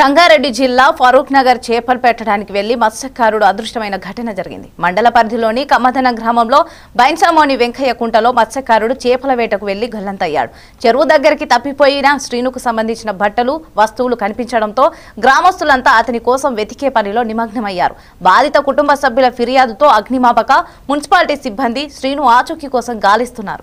రంగారెడ్డి జిల్లా ఫరూక్ నగర్ చేపలు పెట్టడానికి వెళ్లి మత్స్యకారుడు అదృష్టమైన ఘటన జరిగింది మండల పరిధిలోని కమ్మధన గ్రామంలో బైన్సామోని వెంకయ్య కుంటలో మత్స్యకారుడు చేపల వేటకు వెళ్లి గల్లంతయ్యాడు చెరువు దగ్గరికి తప్పిపోయిన శ్రీనుకు సంబంధించిన బట్టలు వస్తువులు కనిపించడంతో గ్రామస్తులంతా అతని కోసం వెతికే పనిలో నిమగ్నమయ్యారు బాధిత కుటుంబ సభ్యుల ఫిర్యాదుతో అగ్నిమాపక మున్సిపాలిటీ సిబ్బంది శ్రీను ఆచూకీ కోసం గాలిస్తున్నారు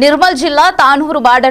निर्मल जिला तानूर बार्डर